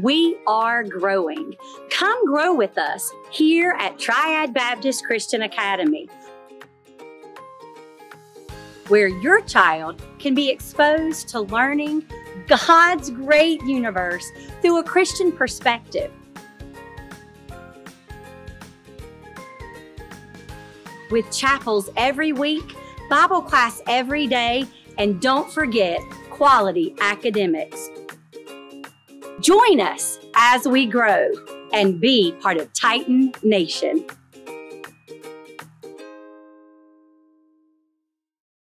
We are growing. Come grow with us here at Triad Baptist Christian Academy, where your child can be exposed to learning God's great universe through a Christian perspective. With chapels every week, Bible class every day, and don't forget quality academics. Join us as we grow and be part of Titan Nation.